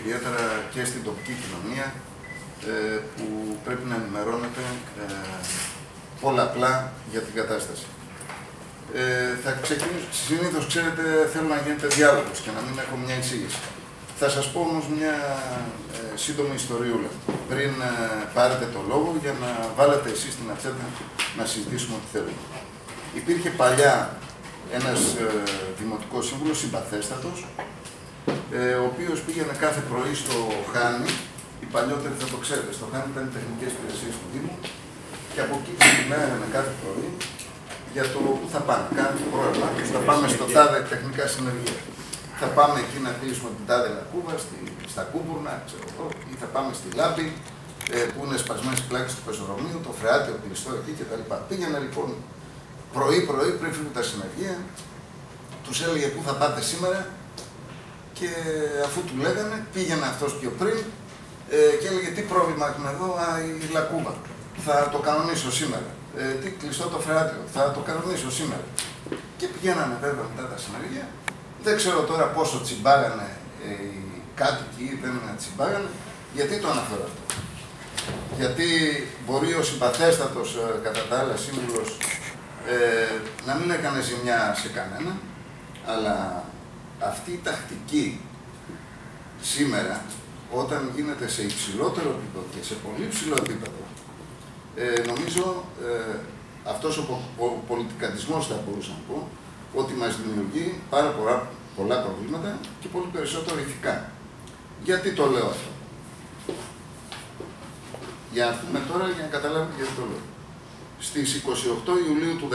ιδιαίτερα και στην τοπική κοινωνία ε, που πρέπει να ενημερώνεται ε, πολλαπλά για την κατάσταση. Ε, θα ξεκινήσω, συνήθως ξέρετε θέλω να γίνεται διάλογος και να μην έχω μια εισήγηση. Θα σας πω όμως μια ε, σύντομη ιστοριούλα πριν ε, πάρετε το λόγο για να βάλετε εσείς την ατσέτα να συζητήσουμε ό,τι θέλουμε. Υπήρχε παλιά ένας ε, δημοτικός σύμβουλος συμπαθέστατος, ε, ο οποίος πήγαινε κάθε πρωί στο Χάνι, οι παλιότεροι θα το ξέρετε, στο Χάνι ήταν οι τεχνικές υπηρεσίες του Δήμου, και από εκεί ξεκινάγανε κάθε πρωί για το που θα πάμε. Κάνει το πρόγραμμα και θα πάμε στο τάδε τεχνικά συνεργεία. Θα πάμε εκεί να κλείσουμε την τάδε λακκούβα, στη, στα Κούπουρνα, ξέρω εγώ, ή θα πάμε στη Λάμπη, ε, που είναι σπασμένε πλάκε του πεζοδρομίου, το φρεάτιο κλειστό εκεί κτλ. Πήγαινα λοιπόν πρωί-πρωί πριν φύγουν τα συνεργεία, τους έλεγε πού θα πάτε σήμερα και αφού του λέγανε, πήγαινε αυτός πιο πριν ε, και έλεγε τι πρόβλημα έχουμε εδώ, α, η λακκούβα. Θα το κανονίσω σήμερα ε, τι κλειστό το φρεάτιο, θα το κανονίσω σήμερα. Και πηγαίνανε βέβαια μετά τα συνεργεία. Δεν ξέρω τώρα πόσο τσιμπάγανε ε, οι κάτοικοι ή δεν τσιμπάγανε. Γιατί το αναφέρω αυτό. Γιατί μπορεί ο συμπαθέστατος ε, κατά τα άλλα σύμβουλος ε, να μην έκανε ζημιά σε κανένα, αλλά αυτή η τακτική σήμερα, όταν γίνεται σε υψηλότερο επίπεδο και σε πολύ ψηλό επίπεδο, ε, νομίζω ε, αυτός ο, ο, πολιτικατισμός θα μπορούσα να πω, ότι μας δημιουργεί πάρα πολλά, πολλά προβλήματα και πολύ περισσότερο ηθικά. Γιατί το λέω αυτό; Για να πούμε τώρα για να καταλάβετε γιατί το λέω. Στις 28 Ιουλίου του 2016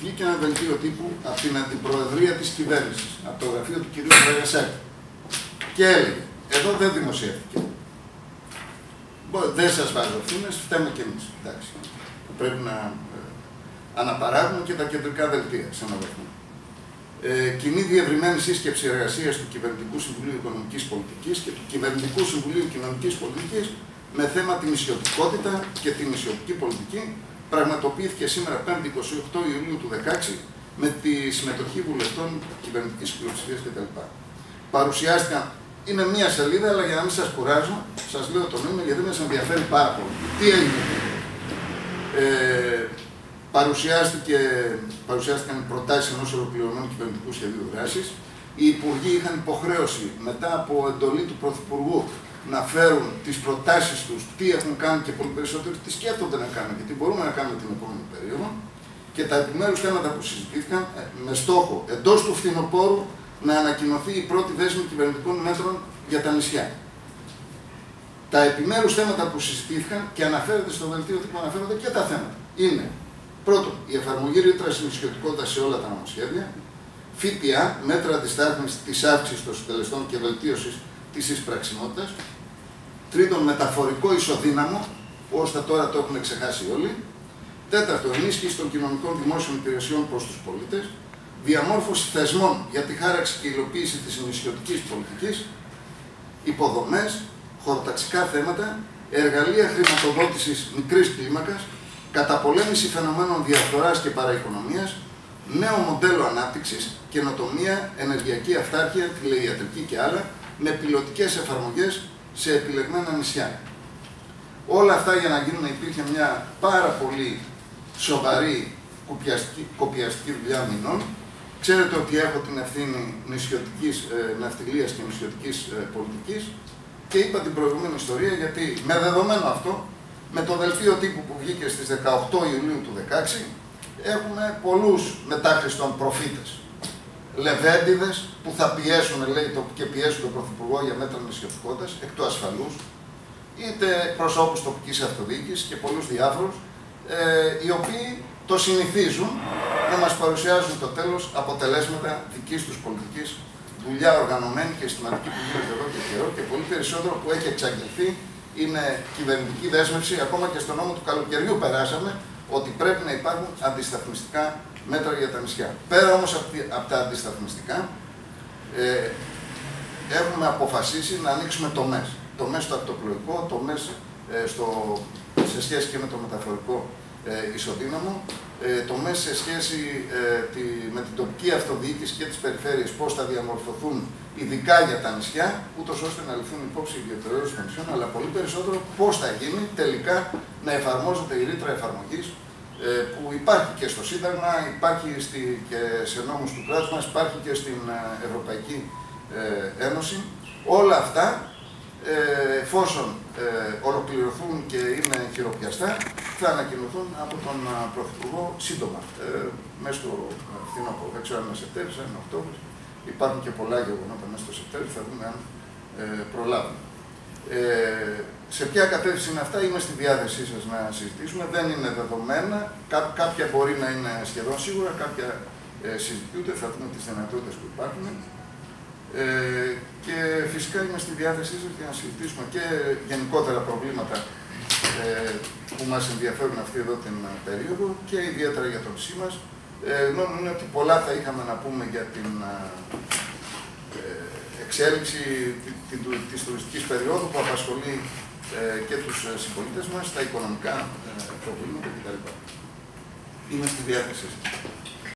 βγήκε ένα δελτίο τύπου από την αντιπροεδρία της κυβέρνησης, από το γραφείο του κυρίου Βραγασάκη. Και έλεγε, εδώ δεν δημοσιεύτηκε. Δεν σας βάζω ευθύνε, φταίμε κι εμείς. Πρέπει να ε, αναπαράγουμε και τα κεντρικά δελτία σε έναν βαθμό. Ε, κοινή διευρυμένη σύσκεψη εργασίας του Κυβερνητικού Συμβουλίου Οικονομικής Πολιτικής και του Κυβερνητικού Συμβουλίου Κοινωνικής Πολιτικής με θέμα τη νησιωτικότητα και τη νησιωτική πολιτική πραγματοποιήθηκε σήμερα 5η 28 Ιουλίου του 2016 με τη συμμετοχή βουλευτών κυβερνητικής πλειοψηφίας κτλ. Παρουσιάστηκαν είναι μία σελίδα, αλλά για να μην σας κουράζω, σας λέω το νούμερο γιατί με ενδιαφέρει πάρα πολύ. Τι έγινε. Ε, παρουσιάστηκε, παρουσιάστηκαν οι προτάσεις ενός ολοκληρωμένου κυβερνητικού σχεδίου δράσης. Οι υπουργοί είχαν υποχρέωση μετά από εντολή του Πρωθυπουργού να φέρουν τις προτάσεις τους, τι έχουν κάνει και πολύ περισσότερο, τι σκέφτονται να κάνουν και τι μπορούμε να κάνουμε την επόμενη περίοδο. Και τα επιμέρους θέματα που συζητήθηκαν ε, με στόχο εντός του φθινοπόρου να ανακοινωθεί η πρώτη δέσμη κυβερνητικών μέτρων για τα νησιά. Τα επιμέρους θέματα που συζητήθηκαν και αναφέρεται στο δελτίο που αναφέρονται και τα θέματα είναι πρώτον η εφαρμογή ρήτρας νησιωτικότητα σε όλα τα νομοσχέδια, ΦΠΑ, μέτρα αντιστάθμισης της αύξησης των συντελεστών και βελτίωσης της εισπραξιμότητας, τρίτον μεταφορικό ισοδύναμο, ώστε τώρα το έχουν ξεχάσει όλοι, τέταρτον ενίσχυση των κοινωνικών δημόσιων υπηρεσιών προς τους πολίτες, διαμόρφωση θεσμών για τη χάραξη και υλοποίηση της νησιωτικής πολιτικής, υποδομές, χωροταξικά θέματα, εργαλεία χρηματοδότησης μικρής κλίμακας, καταπολέμηση φαινομένων διαφθοράς και παραοικονομίας, νέο μοντέλο ανάπτυξης, καινοτομία, ενεργειακή αυτάρκεια, τηλεϊατρική και άλλα, με πιλωτικές εφαρμογές σε επιλεγμένα νησιά. Όλα αυτά για να γίνουν υπήρχε μια πάρα πολύ σοβαρή κοπιαστική δουλειά μηνών Ξέρετε ότι έχω την ευθύνη νησιωτικής ε, ναυτιλίας και νησιωτικής ε, πολιτικής και είπα την προηγούμενη ιστορία γιατί με δεδομένο αυτό, με το δελτίο τύπου που βγήκε στις 18 Ιουλίου του 2016, έχουμε πολλούς μετάχρηστων προφήτες. Λεβέντιδες που θα πιέσουν, λέει, το, και πιέσουν τον Πρωθυπουργό για μέτρα νησιωτικότητας, εκ του ασφαλούς, είτε προσώπους τοπικής αυτοδιοίκησης και πολλούς διάφορους, ε, οι οποίοι το συνηθίζουν να μας παρουσιάζουν το τέλος αποτελέσματα δικής τους πολιτικής δουλειά οργανωμένη και συστηματική που γίνεται εδώ και καιρό και πολύ περισσότερο που έχει εξαγγελθεί είναι κυβερνητική δέσμευση. Ακόμα και στο νόμο του καλοκαιριού περάσαμε ότι πρέπει να υπάρχουν αντισταθμιστικά μέτρα για τα νησιά. Πέρα όμως από τα αντισταθμιστικά, ε, έχουμε αποφασίσει να ανοίξουμε τομές. Τομές στο ακτοπλοϊκό, τομές ε, στο, σε σχέση και με το μεταφορικό ε, ισοδύναμο, ε, το μέσα σε σχέση ε, τη, με την τοπική αυτοδιοίκηση και τις περιφέρειες, πώς θα διαμορφωθούν ειδικά για τα νησιά, ούτως ώστε να ληφθούν υπόψη οι ιδιαιτερότητες των νησιών, αλλά πολύ περισσότερο πώς θα γίνει τελικά να εφαρμόζεται η ρήτρα εφαρμογής ε, που υπάρχει και στο Σύνταγμα, υπάρχει στη, και σε νόμους του κράτους μας, υπάρχει και στην ε, Ευρωπαϊκή ε, Ένωση. Όλα αυτά, εφόσον ολοκληρωθούν και είναι χειροπιαστά, θα ανακοινωθούν από τον Πρωθυπουργό σύντομα, μέσα στο φθινόπωρο. Δεν ξέρω αν είναι Σεπτέμβρης, αν είναι Οκτώβρης. Υπάρχουν και πολλά γεγονότα μέσα στο Σεπτέμβριο, θα δούμε αν προλάβουμε. Ε, σε ποια κατεύθυνση είναι αυτά, είμαι στη διάθεσή σας να συζητήσουμε. Δεν είναι δεδομένα. κάποια μπορεί να είναι σχεδόν σίγουρα, κάποια ε, συζητούνται, θα δούμε τις δυνατότητες που υπάρχουν. Ε, και φυσικά είμαι στη διάθεσή σας για να συζητήσουμε και γενικότερα προβλήματα ε, που μας ενδιαφέρουν αυτή εδώ την περίοδο και ιδιαίτερα για το νησί μας. Ε, είναι ότι πολλά θα είχαμε να πούμε για την ε, εξέλιξη της τουριστικής περίοδου που απασχολεί ε, και τους ε, συμπολίτες μας, τα οικονομικά προβλήματα κτλ. Είμαι στη διάθεσή σας.